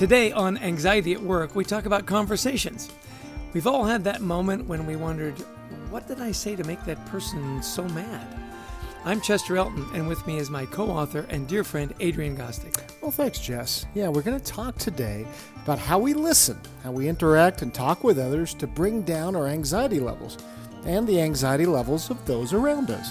Today on Anxiety at Work, we talk about conversations. We've all had that moment when we wondered, what did I say to make that person so mad? I'm Chester Elton, and with me is my co author and dear friend, Adrian Gostick. Well, thanks, Jess. Yeah, we're going to talk today about how we listen, how we interact and talk with others to bring down our anxiety levels and the anxiety levels of those around us.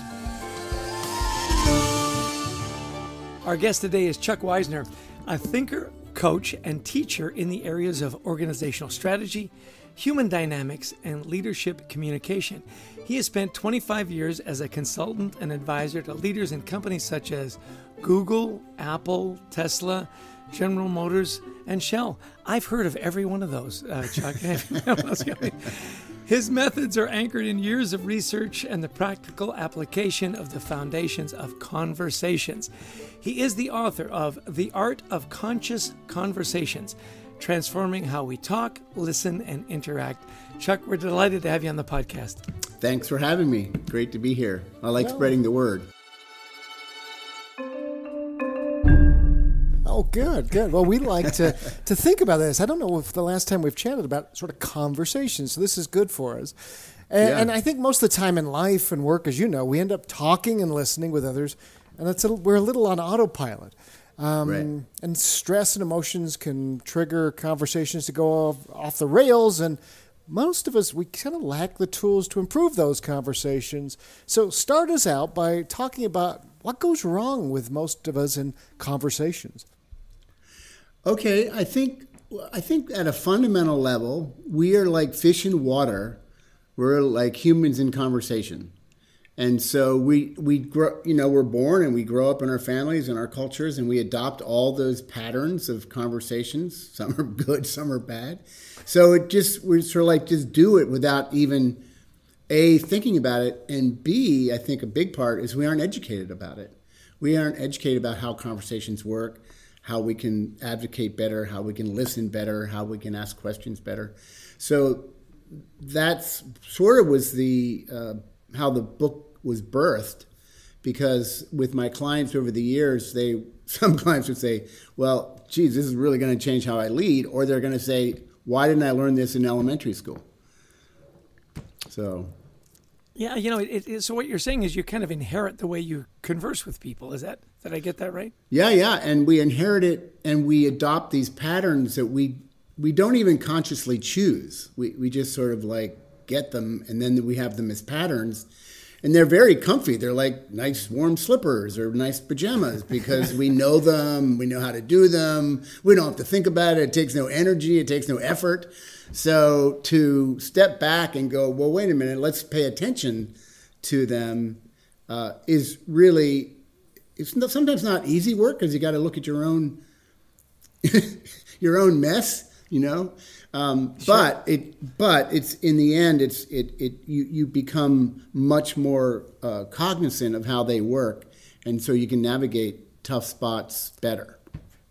Our guest today is Chuck Wisner, a thinker, coach, and teacher in the areas of organizational strategy, human dynamics, and leadership communication. He has spent 25 years as a consultant and advisor to leaders in companies such as Google, Apple, Tesla, General Motors, and Shell. I've heard of every one of those, uh, Chuck. His methods are anchored in years of research and the practical application of the foundations of conversations. He is the author of The Art of Conscious Conversations Transforming How We Talk, Listen, and Interact. Chuck, we're delighted to have you on the podcast. Thanks for having me. Great to be here. I like well, spreading the word. Oh, good, good. Well, we like to to think about this. I don't know if the last time we've chatted about sort of conversations, so this is good for us. And, yeah. and I think most of the time in life and work, as you know, we end up talking and listening with others, and that's a, we're a little on autopilot. Um, right. And stress and emotions can trigger conversations to go off, off the rails, and most of us, we kind of lack the tools to improve those conversations. So, start us out by talking about what goes wrong with most of us in conversations. Okay, I think I think at a fundamental level, we are like fish in water. We're like humans in conversation. And so we we grow, you know, we're born and we grow up in our families and our cultures, and we adopt all those patterns of conversations. Some are good, some are bad. So it just we sort of like just do it without even a thinking about it, and b I think a big part is we aren't educated about it. We aren't educated about how conversations work, how we can advocate better, how we can listen better, how we can ask questions better. So that's sort of was the uh, how the book was birthed because with my clients over the years, they some clients would say, "Well, geez, this is really going to change how I lead," or they're going to say, "Why didn't I learn this in elementary school?" So, yeah, you know, it, it, so what you're saying is you kind of inherit the way you converse with people. Is that did I get that right? Yeah, yeah, and we inherit it, and we adopt these patterns that we we don't even consciously choose. We we just sort of like get them, and then we have them as patterns and they're very comfy. They're like nice warm slippers or nice pajamas because we know them, we know how to do them. We don't have to think about it. It takes no energy, it takes no effort. So to step back and go, well, wait a minute, let's pay attention to them uh, is really it's sometimes not easy work because you got to look at your own your own mess, you know. Um, sure. But it, but it's in the end, it's it, it you you become much more uh, cognizant of how they work, and so you can navigate tough spots better.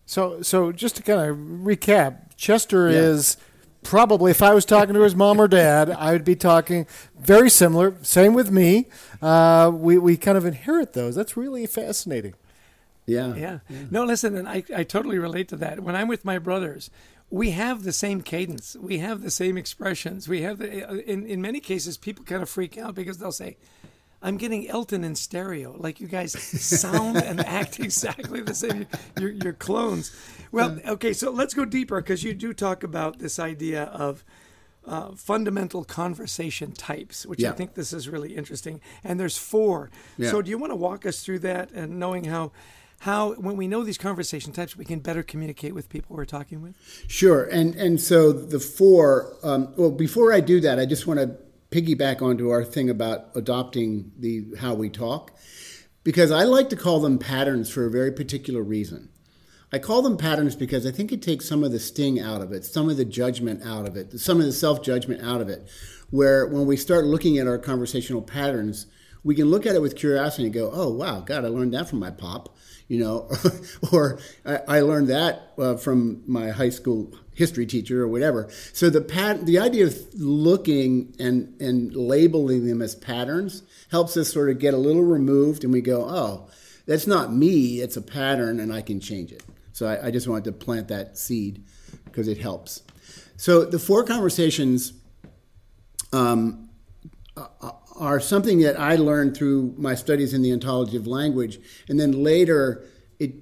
So so just to kind of recap, Chester yeah. is probably if I was talking to his mom or dad, I would be talking very similar. Same with me. Uh, we we kind of inherit those. That's really fascinating. Yeah. yeah. yeah. No, listen, and I, I totally relate to that. When I'm with my brothers, we have the same cadence. We have the same expressions. We have the, in, in many cases, people kind of freak out because they'll say, I'm getting Elton in stereo. Like you guys sound and act exactly the same. You're, you're clones. Well, okay, so let's go deeper because you do talk about this idea of uh, fundamental conversation types, which yeah. I think this is really interesting. And there's four. Yeah. So do you want to walk us through that and knowing how how when we know these conversation types we can better communicate with people we're talking with sure and and so the four um, well before i do that i just want to piggyback onto our thing about adopting the how we talk because i like to call them patterns for a very particular reason. I call them patterns because i think it takes some of the sting out of it some of the judgment out of it some of the self-judgment out of it where when we start looking at our conversational patterns we can look at it with curiosity and go oh wow god i learned that from my pop you know, or I, learned that uh, from my high school history teacher or whatever. So the pat- the idea of looking and and labeling them as patterns helps us sort of get a little removed, and we go, oh, that's not me; it's a pattern, and I can change it. So I, I just wanted to plant that seed because it helps. So the four conversations um, are something that I learned through my studies in the ontology of language, and then later it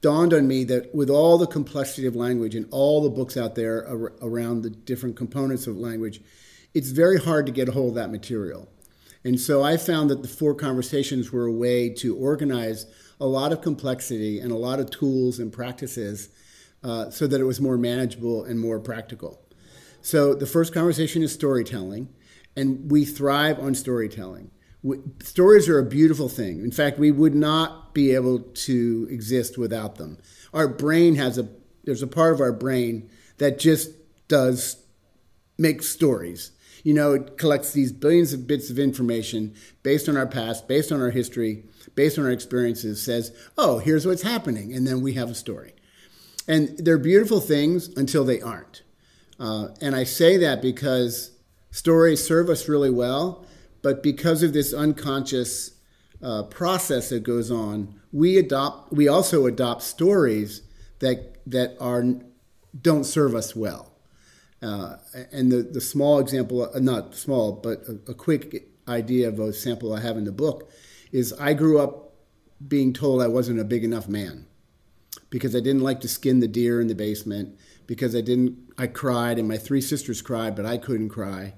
dawned on me that with all the complexity of language and all the books out there ar- around the different components of language, it's very hard to get a hold of that material. And so I found that the four conversations were a way to organize a lot of complexity and a lot of tools and practices uh, so that it was more manageable and more practical. So the first conversation is storytelling, and we thrive on storytelling. We, stories are a beautiful thing. In fact, we would not be able to exist without them. Our brain has a there's a part of our brain that just does make stories. You know, it collects these billions of bits of information based on our past, based on our history, based on our experiences, says, oh, here's what's happening. And then we have a story. And they're beautiful things until they aren't. Uh, and I say that because stories serve us really well, but because of this unconscious uh, process that goes on, we adopt. We also adopt stories that that are don't serve us well. Uh, and the, the small example, uh, not small, but a, a, quick idea of a sample I have in the book is I grew up being told I wasn't a big enough man because I didn't like to skin the deer in the basement, because I didn't, I cried and my three sisters cried, but I couldn't cry.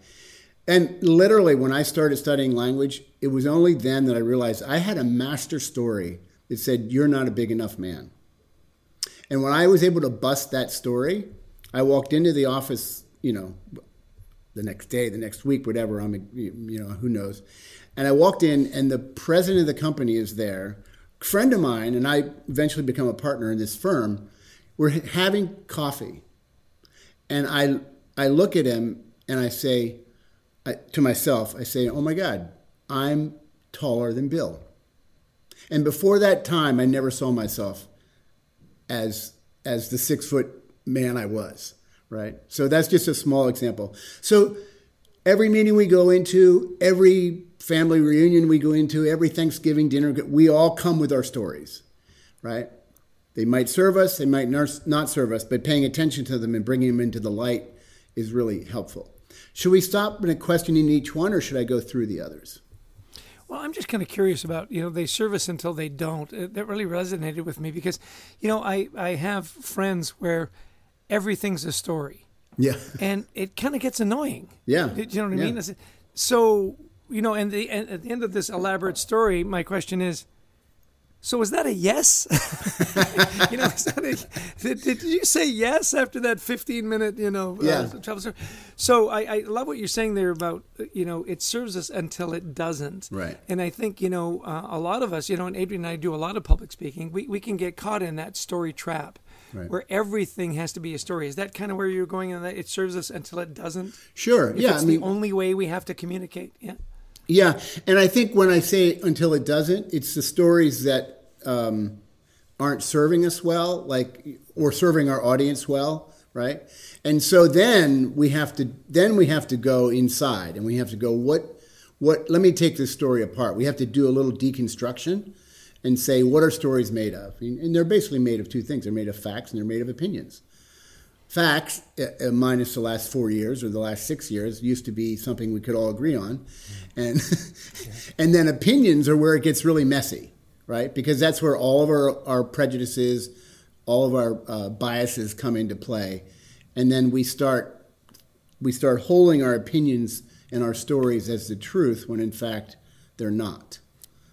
And literally, when I started studying language, it was only then that I realized I had a master story that said, You're not a big enough man. And when I was able to bust that story, I walked into the office, you know, the next day, the next week, whatever. I'm, you know, who knows. And I walked in, and the president of the company is there, friend of mine, and I eventually become a partner in this firm. We're having coffee, and I I look at him and I say I, to myself, I say, "Oh my God, I'm taller than Bill." And before that time, I never saw myself as as the six foot man I was, right? So that's just a small example. So every meeting we go into, every family reunion we go into, every Thanksgiving dinner, we all come with our stories, right? They might serve us, they might not serve us, but paying attention to them and bringing them into the light is really helpful. Should we stop in questioning each one, or should I go through the others? Well, I'm just kind of curious about you know they serve us until they don't. Uh, that really resonated with me because, you know, I I have friends where everything's a story. Yeah. And it kind of gets annoying. Yeah. Do You know what I yeah. mean? So, you know, and, the, and at the end of this elaborate story, my question is, so is that a yes? you know, a, did, did, you say yes after that 15 minute, you know, uh, yeah. uh, travel story? So I, I, love what you're saying there about, you know, it serves us until it doesn't. Right. And I think, you know, uh, a lot of us, you know, and Adrian and I do a lot of public speaking, we, we can get caught in that story trap right. where everything has to be a story. Is that kind of where you're going? And that it serves us until it doesn't. Sure. If yeah. It's I mean, the only way we have to communicate. Yeah. Yeah, and I think when I say until it doesn't, it's the stories that um, aren't serving us well, like or serving our audience well, right? And so then we have to then we have to go inside and we have to go what what. Let me take this story apart. We have to do a little deconstruction and say what are stories made of, and they're basically made of two things: they're made of facts and they're made of opinions. Facts, uh, uh, minus the last four years or the last six years, used to be something we could all agree on, and and then opinions are where it gets really messy, right? Because that's where all of our, our prejudices, all of our uh, biases come into play, and then we start we start holding our opinions and our stories as the truth when in fact they're not.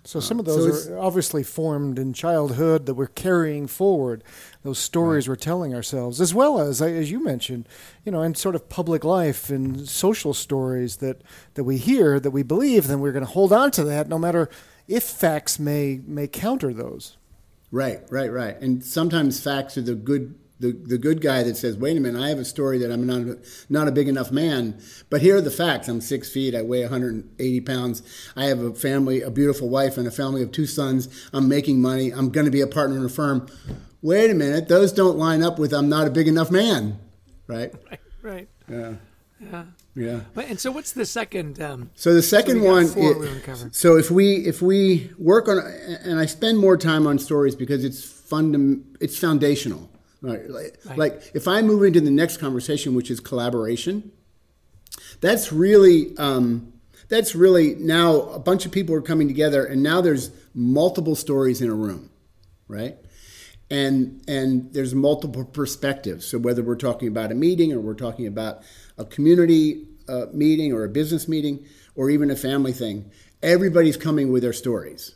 So some of those so are obviously formed in childhood that we're carrying forward. Those stories right. we're telling ourselves, as well as, as you mentioned, you know, in sort of public life and social stories that that we hear, that we believe, then we're going to hold on to that, no matter if facts may may counter those. Right, right, right. And sometimes facts are the good the, the good guy that says, wait a minute, I have a story that I'm not, not a big enough man, but here are the facts. I'm six feet, I weigh 180 pounds, I have a family, a beautiful wife, and a family of two sons. I'm making money, I'm going to be a partner in a firm. Wait a minute, those don't line up with I'm not a big enough man, right? Right, right. Yeah. Yeah. Yeah. And so, what's the second? Um, so the second so one. Is, so if we if we work on and I spend more time on stories because it's fundam- it's foundational. Right? Like, right. like if I move into the next conversation, which is collaboration, that's really um, that's really now a bunch of people are coming together, and now there's multiple stories in a room, right? And and there's multiple perspectives. So whether we're talking about a meeting or we're talking about a community uh, meeting or a business meeting or even a family thing, everybody's coming with their stories.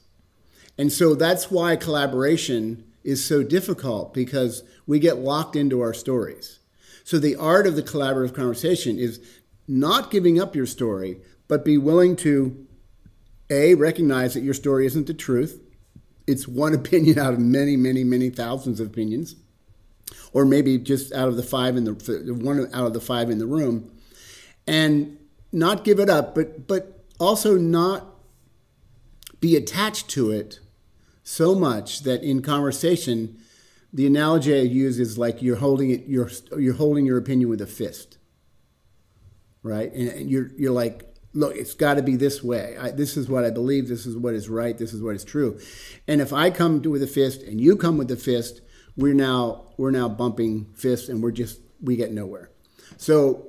And so that's why collaboration is so difficult because we get locked into our stories. So the art of the collaborative conversation is not giving up your story, but be willing to a recognize that your story isn't the truth. It's one opinion out of many, many, many thousands of opinions, or maybe just out of the five in the one out of the five in the room, and not give it up, but but also not be attached to it so much that in conversation, the analogy I use is like you're holding it, you're you're holding your opinion with a fist, right? And, and you're you're like, look, it's got to be this way. I, this is what I believe. This is what is right. This is what is true. And if I come with a fist and you come with a fist, we're now we're now bumping fists and we're just we get nowhere. So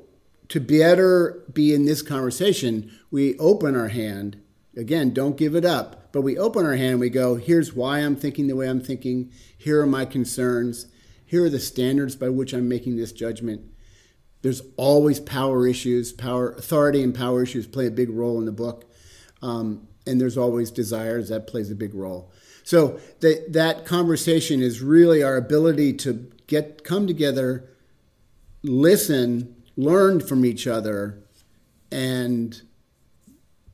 to better be in this conversation, we open our hand. Again, don't give it up but we open our hand and we go, here's why I'm thinking the way I'm thinking. Here are my concerns. Here are the standards by which I'm making this judgment. There's always power issues. Power, authority, and power issues play a big role in the book, um, and there's always desires that plays a big role. So that that conversation is really our ability to get come together, listen, learn from each other, and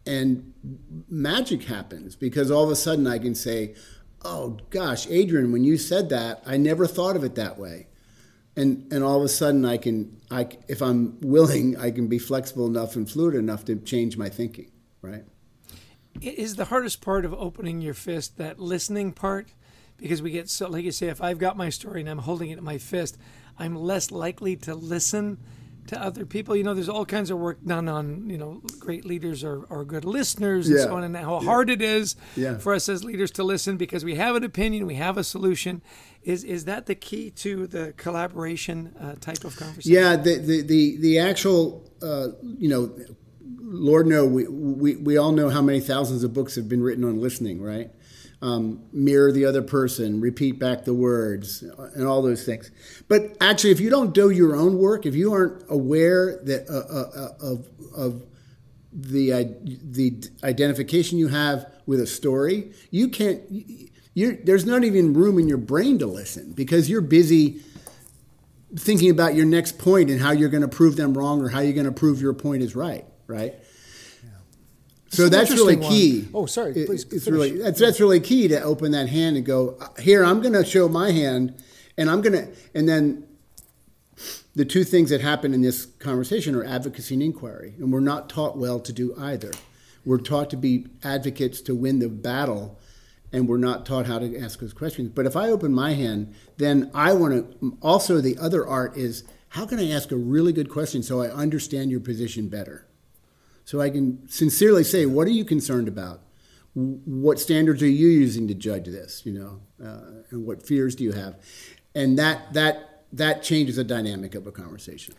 and magic happens because all of a sudden I can say, "Oh gosh, Adrian, when you said that, I never thought of it that way." And and all of a sudden I can I if I'm willing, I can be flexible enough and fluid enough to change my thinking, right? Is the hardest part of opening your fist that listening part? Because we get so like you say if I've got my story and I'm holding it in my fist, I'm less likely to listen to other people. You know, there's all kinds of work done on, you know, great leaders are, are good listeners and so on, and how yeah. hard it is yeah. for us as leaders to listen because we have an opinion, we have a solution. Is is that the key to the collaboration uh, type of conversation? Yeah, the the the, the actual, uh, you know, Lord know we, we we all know how many thousands of books have been written on listening, right? um, mirror the other person, repeat back the words, and all those things. But actually, if you don't do your own work, if you aren't aware that uh, uh, uh of of the uh, the identification you have with a story, you can't. there's not even room in your brain to listen because you're busy thinking about your next point and how you're going to prove them wrong or how you're going to prove your point is right. Right so that's really key. One. Oh, sorry. Please. it's really that's that's really key to open that hand and go uh, here. I'm going to show my hand, and I'm going to and then the two things that happen in this conversation are advocacy and inquiry, and we're not taught well to do either. We're taught to be advocates to win the battle, and we're not taught how to ask those questions. But if I open my hand, then I want to. Also, the other art is how can I ask a really good question so I understand your position better so I can sincerely say, what are you concerned about? What standards are you using to judge this? You know, uh, and what fears do you have? And that that that changes the dynamic of a conversation.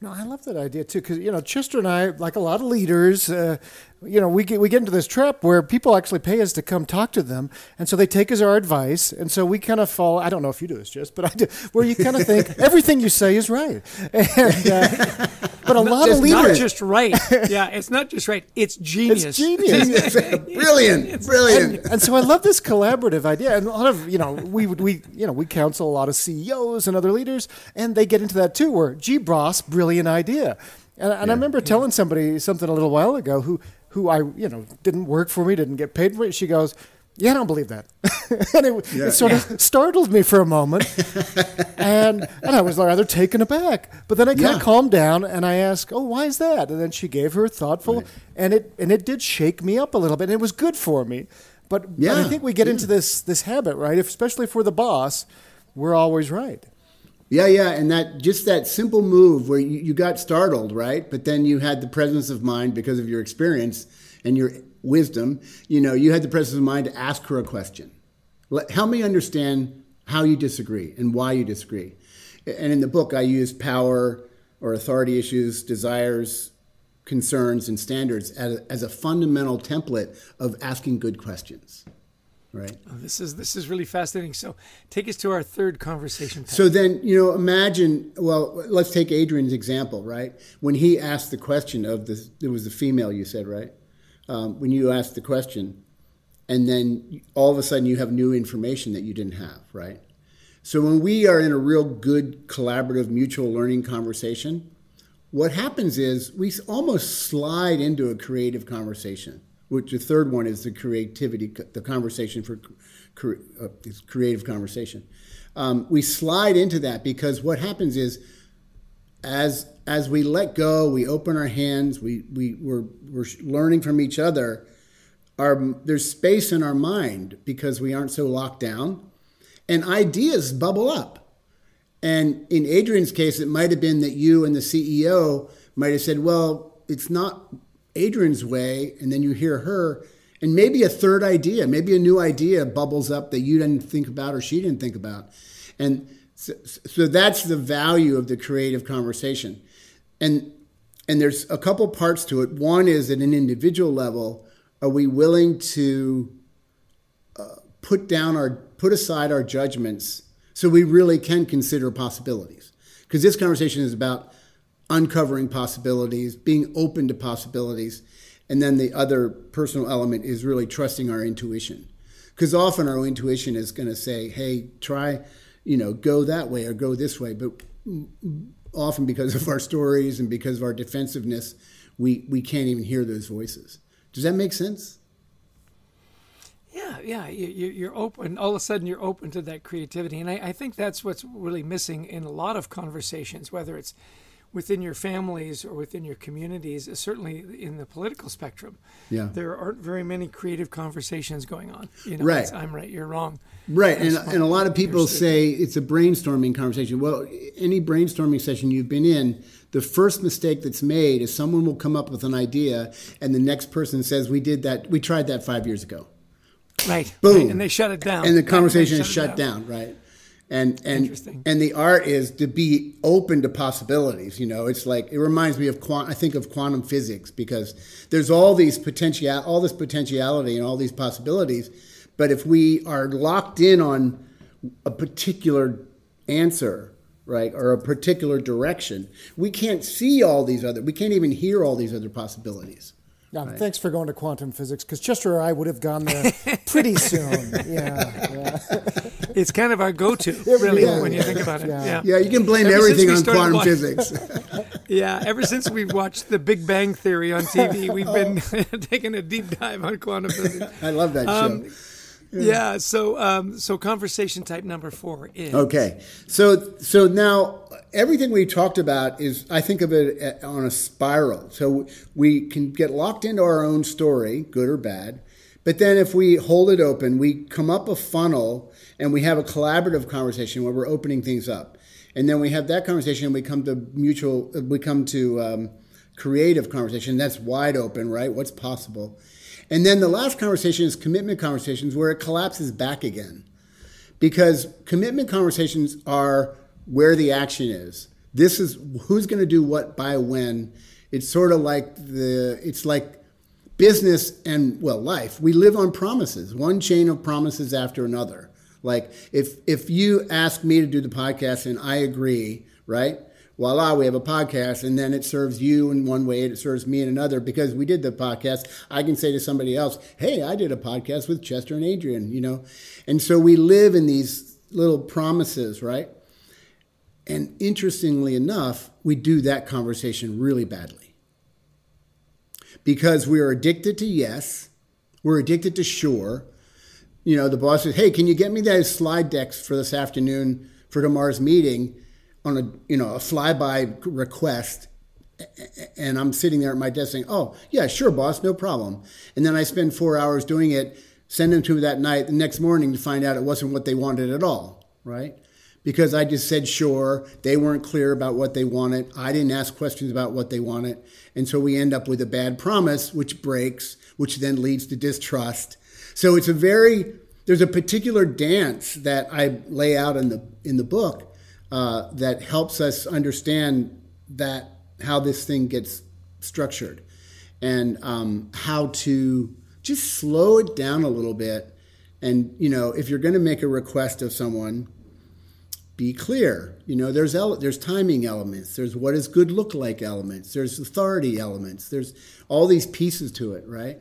No, I love that idea too, because you know Chester and I, like a lot of leaders, uh, you know, we get we get into this trap where people actually pay us to come talk to them, and so they take us our advice, and so we kind of fall. I don't know if you do this, just, but I do, where you kind of think everything you say is right, and uh, but a lot of leaders, not just right. Yeah, it's not just right. It's genius. It's genius. brilliant, brilliant. And, and, so I love this collaborative idea, and a lot of you know we would we you know we counsel a lot of CEOs and other leaders, and they get into that too, where gee, boss, brilliant idea. And, and yeah, I remember yeah. telling somebody something a little while ago who who I, you know, didn't work for me, didn't get paid for it. She goes, yeah, I don't believe that. and it, yeah, it sort yeah. of startled me for a moment. and, and I was rather taken aback. But then I kind yeah. of calmed down and I asked, oh, why is that? And then she gave her thoughtful, right. and, it, and it did shake me up a little bit. And it was good for me. But, but I think we get into this, this habit, right? If, especially for the boss, we're always right. Yeah, yeah, and that just that simple move where you, you got startled, right? But then you had the presence of mind because of your experience and your wisdom. You know, you had the presence of mind to ask her a question. Let, help me understand how you disagree and why you disagree. And in the book, I use power or authority issues, desires, concerns, and standards as, as a fundamental template of asking good questions. Right. Oh, this is this is really fascinating. So, take us to our third conversation. So then, you know, imagine. Well, let's take Adrian's example. Right, when he asked the question of the, it was the female you said, right? Um, when you asked the question, and then all of a sudden you have new information that you didn't have, right? So when we are in a real good collaborative mutual learning conversation, what happens is we almost slide into a creative conversation. Which the third one is the creativity, the conversation for uh, creative conversation. Um, we slide into that because what happens is, as as we let go, we open our hands, we we we're, we're learning from each other our, there's space in our mind because we aren't so locked down, and ideas bubble up. And in Adrian's case, it might have been that you and the CEO might have said, "Well, it's not Adrian's way," and then you hear her, and maybe a third idea, maybe a new idea bubbles up that you didn't think about or she didn't think about, and so, so that's the value of the creative conversation, and and there's a couple parts to it. One is at an individual level are we willing to uh, put down our put aside our judgments so we really can consider possibilities? Because this conversation is about uncovering possibilities being open to possibilities and then the other personal element is really trusting our intuition because often our intuition is going to say hey try you know go that way or go this way but often because of our stories and because of our defensiveness we we can't even hear those voices does that make sense? Yeah, yeah. You, are open. All of a sudden, you're open to that creativity, and I, I think that's what's really missing in a lot of conversations, whether it's within your families or within your communities, uh, certainly in the political spectrum. Yeah. There aren't very many creative conversations going on. You know, right. I'm right, you're wrong. Right. And, and a lot of people say it's a brainstorming conversation. Well, any brainstorming session you've been in, the first mistake that's made is someone will come up with an idea and the next person says, We did that, we tried that five years ago. Right. Boom. Right. And they shut it down. And the conversation is shut down. down, right? And and and the art is to be open to possibilities. You know, it's like it reminds me of quant. I think of quantum physics because there's all these potential, all this potentiality, and all these possibilities. But if we are locked in on a particular answer, right, or a particular direction, we can't see all these other. We can't even hear all these other possibilities. Yeah, right. thanks for going to quantum physics because Chester or I would have gone there pretty soon. Yeah, yeah. It's kind of our go-to, really, yeah, when you think about it. Yeah, yeah. yeah you can blame ever everything on quantum watching, physics. yeah, ever since we've watched The Big Bang Theory on TV, we've been taking a deep dive on quantum physics. I love that um, show. Yeah. So, um, so conversation type number four is okay. So, so now everything we talked about is, I think of it on a spiral. So we can get locked into our own story, good or bad. But then if we hold it open, we come up a funnel and we have a collaborative conversation where we're opening things up. And then we have that conversation and we come to mutual, we come to um, creative conversation. That's wide open, right? What's possible? And then the last conversation is commitment conversations where it collapses back again. Because commitment conversations are where the action is. This is who's going to do what by when. It's sort of like the it's like business and well life. We live on promises, one chain of promises after another. Like if if you ask me to do the podcast and I agree, right? voila, we have a podcast, and then it serves you in one way, and it serves me in another. Because we did the podcast, I can say to somebody else, "Hey, I did a podcast with Chester and Adrian," you know, and so we live in these little promises, right? And interestingly enough, we do that conversation really badly because we're addicted to yes, we're addicted to sure. You know, the boss says, "Hey, can you get me those slide decks for this afternoon for tomorrow's meeting?" on a you know a flyby request and I'm sitting there at my desk saying, "Oh, yeah, sure, boss, no problem." And then I spend 4 hours doing it, send them to me that night, the next morning to find out it wasn't what they wanted at all, right? Because I just said sure, they weren't clear about what they wanted. I didn't ask questions about what they wanted, and so we end up with a bad promise which breaks, which then leads to distrust. So it's a very there's a particular dance that I lay out in the in the book uh, that helps us understand that how this thing gets structured and um, how to just slow it down a little bit. And you know, if you're going to make a request of someone, be clear. You know, there's ele- there's timing elements. There's what does good look like elements. There's authority elements. There's all these pieces to it, right?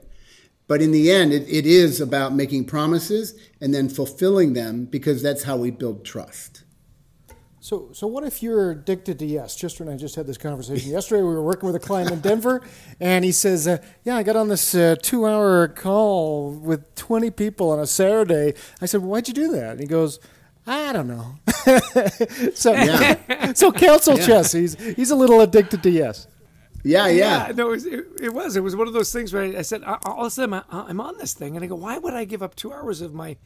But in the end, it, it is about making promises and then fulfilling them because that's how we build trust. So, so what if you're addicted to yes? Chester and I just had this conversation yesterday. We were working with a client in Denver, and he says, uh, "Yeah, I got on this uh, two-hour call with 20 people on a Saturday." I said, well, "Why'd you do that?" And he goes, "I don't know." so, yeah. so counsel yeah. Chess. He's he's a little addicted to yes. Yeah, yeah. yeah no, it was, it, it, was. It was one of those things where I, I said, all of a sudden, I'm on this thing, and I go, "Why would I give up two hours of my?"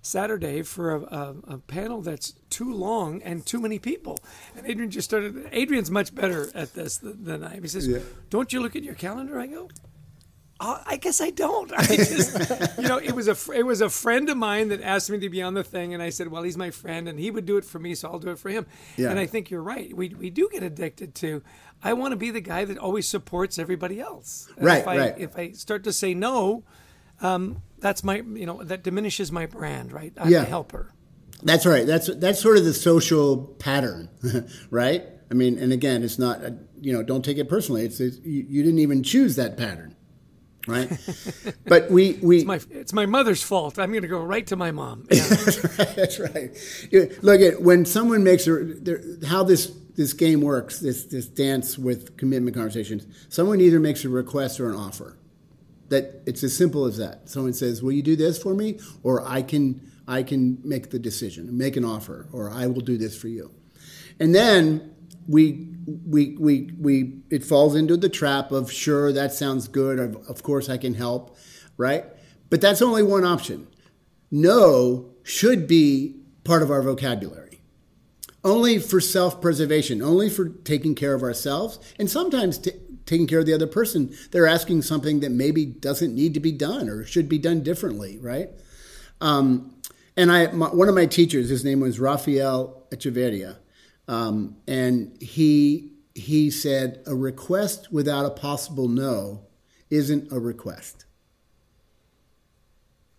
Saturday for a, a, a, panel that's too long and too many people. And Adrian just started. Adrian's much better at this than, than I am. He says, yeah. "Don't you look at your calendar?" I go, oh, "I guess I don't." I just, you know, it was a it was a friend of mine that asked me to be on the thing, and I said, "Well, he's my friend, and he would do it for me, so I'll do it for him." Yeah. And I think you're right. We we do get addicted to. I want to be the guy that always supports everybody else. Right. If I, right. If I start to say no. Um, that's my you know that diminishes my brand, right? I'm yeah. a helper. That's right. That's that's sort of the social pattern, right? I mean, and again, it's not you know don't take it personally. It's, it's you, you didn't even choose that pattern, right? but we we it's my, it's my mother's fault. I'm going to go right to my mom. Yeah. that's right. That's right. Look at when someone makes a how this this game works. This this dance with commitment conversations. Someone either makes a request or an offer that it's as simple as that. Someone says, "Will you do this for me?" or "I can I can make the decision, make an offer, or I will do this for you." And then we we we we it falls into the trap of sure that sounds good, of, of course I can help, right? But that's only one option. No should be part of our vocabulary. Only for self-preservation, only for taking care of ourselves, and sometimes t- taking care of the other person. They're asking something that maybe doesn't need to be done or should be done differently, right? Um, and I, my, one of my teachers, his name was Rafael Echeverria, um, and he he said a request without a possible no isn't a request.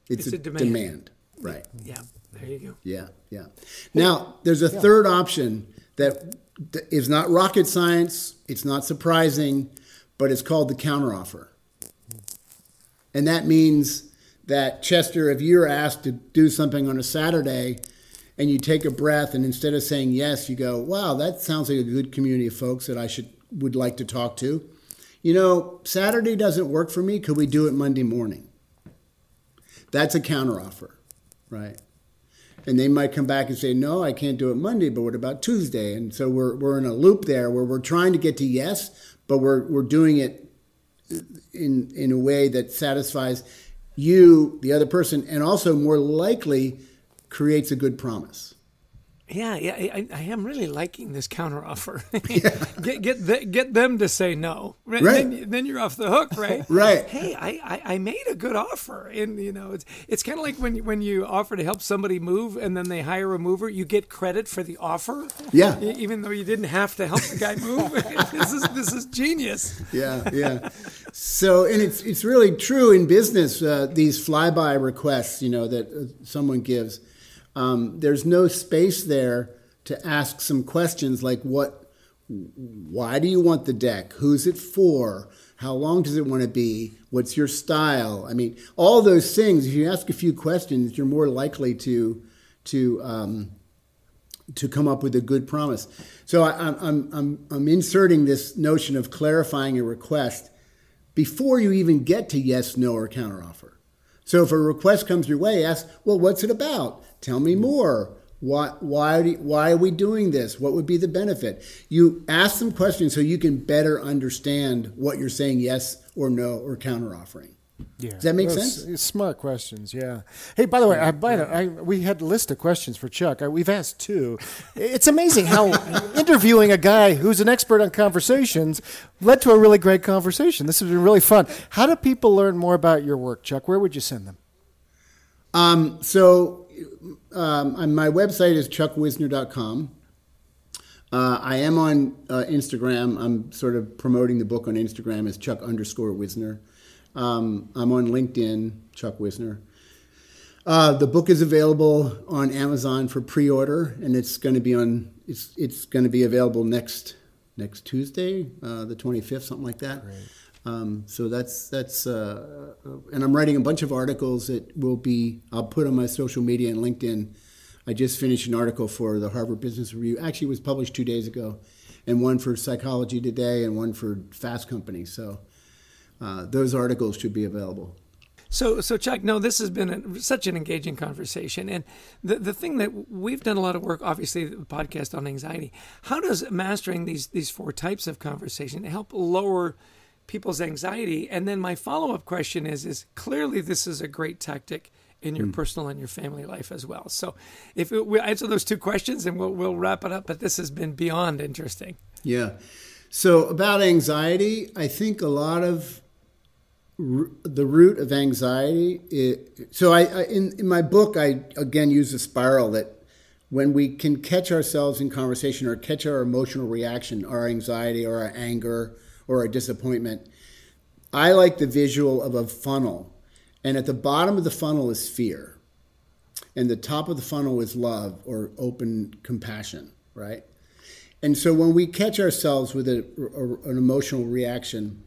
It's, it's a, a demand. demand. right? Yeah, there you go. Yeah, yeah. Now there's a yeah. third option that is not rocket science. It's not surprising but it's called the counteroffer. And that means that, Chester, if you're asked to do something on a Saturday and you take a breath and instead of saying yes, you go, wow, that sounds like a good community of folks that I should would like to talk to. You know, Saturday doesn't work for me. Could we do it Monday morning? That's a counteroffer, right? And they might come back and say, no, I can't do it Monday, but what about Tuesday? And so we're, we're in a loop there where we're trying to get to yes, but we're we're doing it in in a way that satisfies you, the other person, and also more likely creates a good promise. Yeah, yeah, I, I am really liking this counteroffer. yeah. get get the, get them to say no, right? Then, then, you're off the hook, right? right. Hey, I, I, I, made a good offer, and you know it's it's kind of like when when you offer to help somebody move, and then they hire a mover, you get credit for the offer. Yeah. Even though you didn't have to help the guy move, this is this is genius. Yeah, yeah. So, and it's it's really true in business. Uh, these flyby requests, you know, that uh, someone gives um, there's no space there to ask some questions like what why do you want the deck? Who's it for? How long does it want to be? What's your style? I mean all those things if you ask a few questions you're more likely to to um, to come up with a good promise. So I, I'm, I'm, I'm inserting this notion of clarifying a request before you even get to yes no or counteroffer. So if a request comes your way ask well what's it about Tell me more. Why, why, why are we doing this? What would be the benefit? You ask some questions so you can better understand what you're saying yes or no or counteroffering. Yeah. Does that make sense? Smart questions, yeah. Hey, by the way, I, by the, I, we had a list of questions for Chuck. I, we've asked two. It's amazing how interviewing a guy who's an expert on conversations led to a really great conversation. This has been really fun. How do people learn more about your work, Chuck? Where would you send them? Um, so um, my website is chuckwisner.com. Uh, I am on uh, Instagram. I'm sort of promoting the book on Instagram as Chuck underscore Wisner. Um, I'm on LinkedIn, Chuck Wisner. Uh, the book is available on Amazon for pre-order, and it's going to be on. It's it's going to be available next next Tuesday, uh, the 25th, something like that. Um, so that's that's, uh, and I'm writing a bunch of articles that will be. I'll put on my social media and LinkedIn I just finished an article for the Harvard Business Review. Actually, it was published two days ago, and one for Psychology Today and one for Fast Company. So uh, those articles should be available. So, so Chuck, no, this has been a, such an engaging conversation, and the the thing that we've done a lot of work, obviously, the podcast on anxiety. How does mastering these these four types of conversation help lower people's anxiety? And then my follow up question is: is clearly this is a great tactic in your mm. personal and your family life as well. So, if it, we answer those two questions, and we'll we'll wrap it up. But this has been beyond interesting. Yeah. So about anxiety, I think a lot of the root of anxiety. It, so I, I in in my book, I again use a spiral that when we can catch ourselves in conversation or catch our emotional reaction, our anxiety or our anger or a disappointment. I like the visual of a funnel and at the bottom of the funnel is fear. And the top of the funnel is love or open compassion, right? And so when we catch ourselves with a, a, an emotional reaction,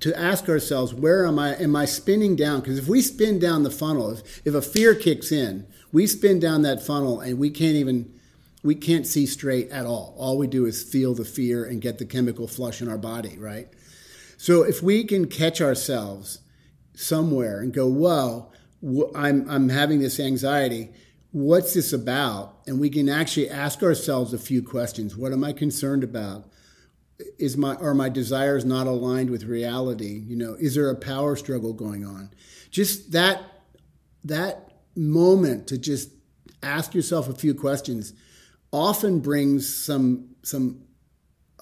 to ask ourselves, where am I? Am I spinning down? Because if we spin down the funnel, if, if a fear kicks in, we spin down that funnel and we can't even we can't see straight at all. All we do is feel the fear and get the chemical flush in our body, right? So if we can catch ourselves somewhere and go, whoa, I'm, I'm having this anxiety. What's this about? And we can actually ask ourselves a few questions. What am I concerned about? Is my are my desires not aligned with reality? You know, is there a power struggle going on? Just that that moment to just ask yourself a few questions often brings some some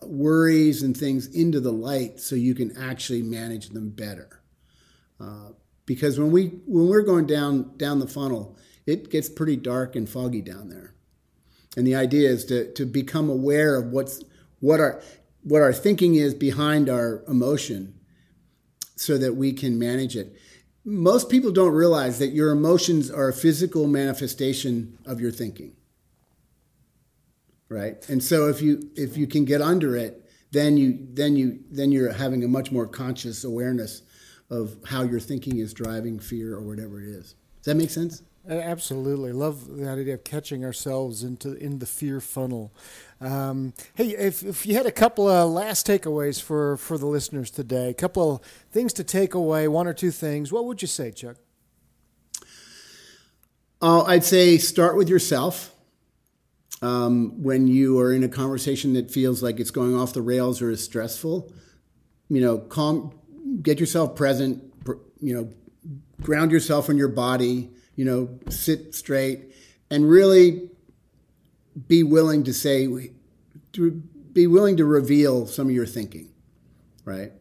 worries and things into the light so you can actually manage them better. Uh, because when we when we're going down down the funnel, it gets pretty dark and foggy down there. And the idea is to to become aware of what's what our what our thinking is behind our emotion, so that we can manage it. Most people don't realize that your emotions are a physical manifestation of your thinking. Right? And so if you if you can get under it, then you then you then you're having a much more conscious awareness of how your thinking is driving fear or whatever it is. Does that make sense? Absolutely, love the idea of catching ourselves into in the fear funnel. Um, hey, if, if you had a couple of last takeaways for for the listeners today, a couple of things to take away, one or two things, what would you say, Chuck? Uh, I'd say start with yourself. Um, when you are in a conversation that feels like it's going off the rails or is stressful, you know, calm, get yourself present, you know, ground yourself in your body, you know, sit straight, and really be willing to say, to be willing to reveal some of your thinking, right?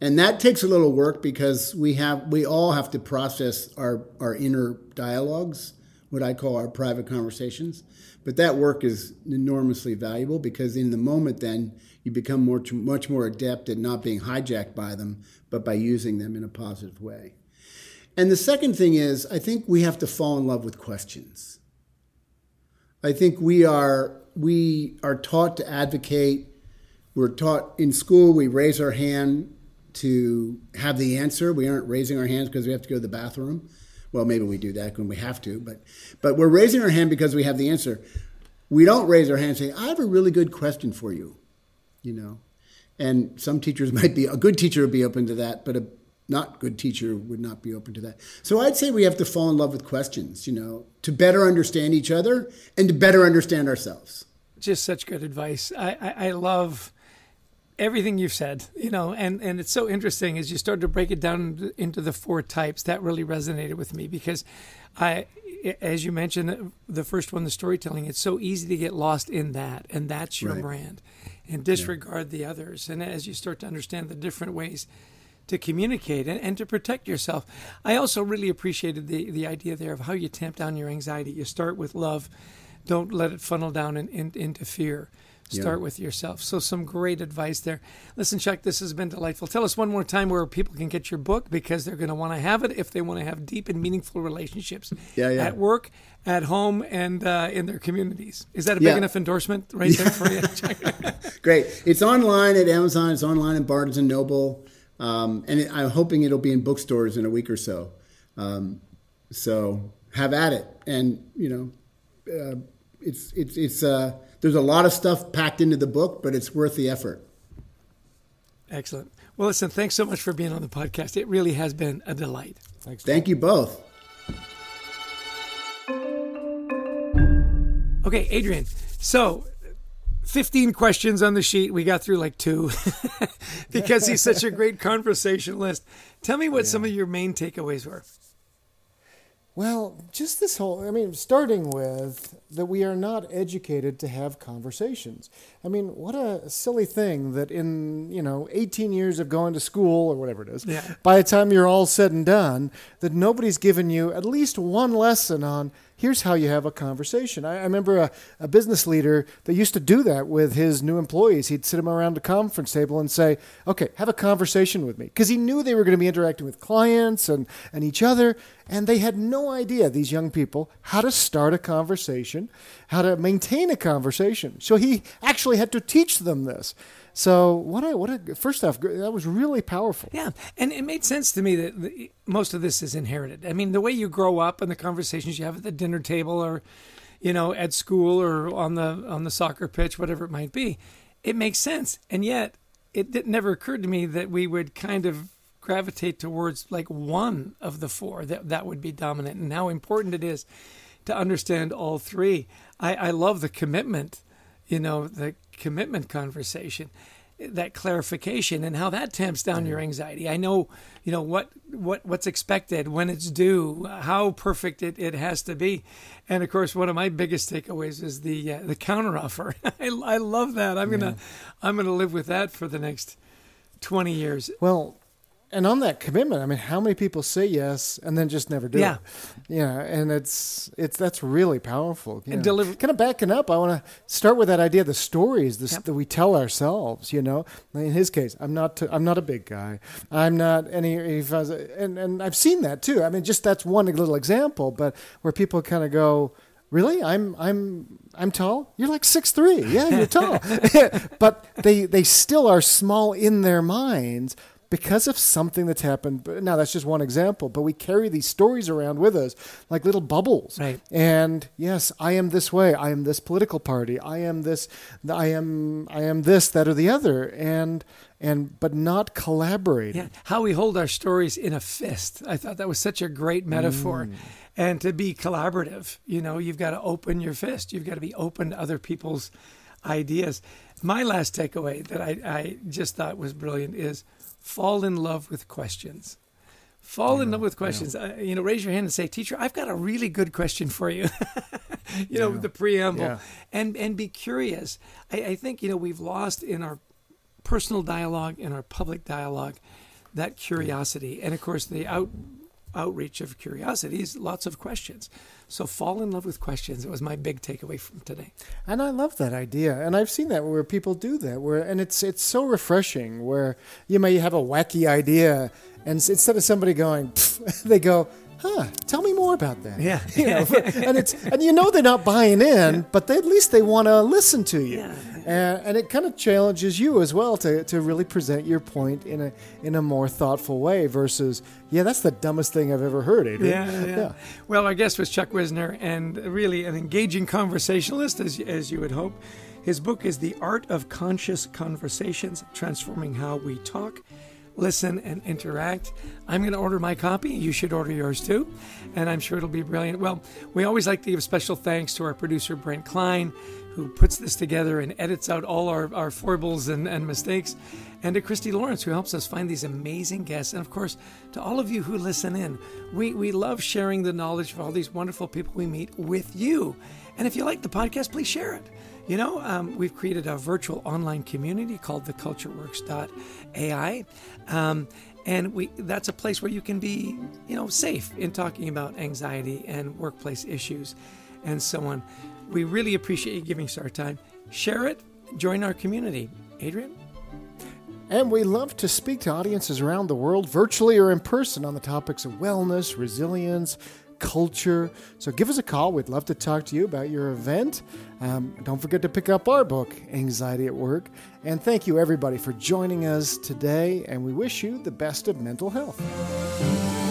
And that takes a little work because we have we all have to process our our inner dialogues, what I call our private conversations. But that work is enormously valuable because in the moment, then you become more, much more adept at not being hijacked by them, but by using them in a positive way. And the second thing is, I think we have to fall in love with questions. I think we are we are taught to advocate. We're taught in school. We raise our hand to have the answer. We aren't raising our hands because we have to go to the bathroom. Well, maybe we do that when we have to, but but we're raising our hand because we have the answer. We don't raise our hand saying, "I have a really good question for you," you know. And some teachers might be a good teacher would be open to that, but a not good teacher would not be open to that. So I'd say we have to fall in love with questions, you know, to better understand each other and to better understand ourselves. Just such good advice. I, I, I love everything you've said, you know, and, and it's so interesting as you start to break it down into the four types. That really resonated with me because I, as you mentioned, the first one, the storytelling, it's so easy to get lost in that, and that's your right. brand, and disregard yeah. the others. And as you start to understand the different ways to communicate and, and to protect yourself. I also really appreciated the, the idea there of how you tamp down your anxiety. You start with love, don't let it funnel down in, in, into fear. Start yeah. with yourself. So, some great advice there. Listen, Chuck, this has been delightful. Tell us one more time where people can get your book because they're going to want to have it if they want to have deep and meaningful relationships yeah, yeah. at work, at home, and uh, in their communities. Is that a big enough endorsement right there for you? Great. It's online at Amazon. It's online at Barnes and Noble, um, and it, I'm hoping it'll be in bookstores in a week or so. Um, so have at it, and you know, uh, it's it's it's. Uh, there's a lot of stuff packed into the book, but it's worth the effort. Excellent. Well, listen, thanks so much for being on the podcast. It really has been a delight. Thanks. Thank you both. Okay, Adrian. So, 15 questions on the sheet. We got through like two because he's such a great conversationalist. Tell me what yeah. some of your main takeaways were. Well, just this whole, I mean, starting with that we are not educated to have conversations. I mean, what a silly thing that in, you know, 18 years of going to school or whatever it is, yeah. by the time you're all said and done, that nobody's given you at least one lesson on here's how you have a conversation. I, I remember a, a, business leader that used to do that with his new employees. He'd sit them around a conference table and say, okay, have a conversation with me. Because he knew they were going to be interacting with clients and, and each other. And they had no idea, these young people, how to start a conversation, how to maintain a conversation. So he actually had to teach them this. So what a what a first off that was really powerful. Yeah, and it made sense to me that the, most of this is inherited. I mean, the way you grow up and the conversations you have at the dinner table, or you know, at school or on the on the soccer pitch, whatever it might be, it makes sense. And yet, it, it never occurred to me that we would kind of gravitate towards like one of the four that that would be dominant, and how important it is to understand all three. I, I love the commitment you know, the commitment conversation, that clarification, and how that tamps down your anxiety. I know, you know what what what's expected when it's due, how perfect it, it has to be, and of course, one of my biggest takeaways is the uh, the counteroffer. I, I love that. I'm gonna I'm gonna live with that for the next twenty years. Well, and on that commitment, I mean, how many people say yes and then just never do yeah. it? Yeah, and it's it's that's really powerful. and deliver kind of backing up. I want to start with that idea of the stories this, yep. that we tell ourselves. You know, in his case, I'm not i I'm not a big guy. I'm not any. And and I've seen that too. I mean, just that's one little example, but where people kind of go. Really, I'm I'm I'm tall. You're like six three. Yeah, you're tall. but they they still are small in their minds because of something that's happened. But Now, that's just one example, but we carry these stories around with us like little bubbles. Right. And yes, I am this way. I am this political party. I am this. I am. I am this, that, or the other. And and but not collaborating. Yeah. How we hold our stories in a fist. I thought that was such a great metaphor. Mm. And to be collaborative, you know, you've got to open your fist. You've got to be open to other people's ideas. My last takeaway that I, I just thought was brilliant is fall in love with questions. Fall in love with questions. Uh, you know, raise your hand and say, "Teacher, I've got a really good question for you." you know, the preamble, and and be curious. I, I think you know we've lost in our personal dialogue, in our public dialogue, that curiosity, and of course the out outreach of curiosities, lots of questions. So fall in love with questions. It was my big takeaway from today. And I love that idea. And I've seen that where people do that where and it's it's so refreshing where you may have a wacky idea and instead of somebody going they go huh, tell me more about that. Yeah. You know, and it's and you know they're not buying in, yeah. but they, at least they want to listen to you. Yeah. And, and, it kind of challenges you as well to, to really present your point in a in a more thoughtful way versus, yeah, that's the dumbest thing I've ever heard, Adrian. Yeah, yeah. yeah. Well, our guest was Chuck Wisner and really an engaging conversationalist, as, as you would hope. His book is The Art of Conscious Conversations Transforming How We Talk listen, and interact. I'm going to order my copy. You should order yours too. And I'm sure it'll be brilliant. Well, we always like to give special thanks to our producer, Brent Klein, who puts this together and edits out all our, our foibles and, and mistakes. And to Christy Lawrence, who helps us find these amazing guests. And of course, to all of you who listen in. We, we love sharing the knowledge of all these wonderful people we meet with you. And if you like the podcast, please share it. You know, um, we've created a virtual online community called thecultureworks.ai. Um, and we that's a place where you can be you know safe in talking about anxiety and workplace issues and so on. We really appreciate you giving us our time. Share it. Join our community. Adrian? And we love to speak to audiences around the world, virtually or in person, on the topics of wellness, resilience, culture. So give us a call. We'd love to talk to you about your event. Um, don't forget to pick up our book, Anxiety at Work. And thank you, everybody, for joining us today. And we wish you the best of mental health.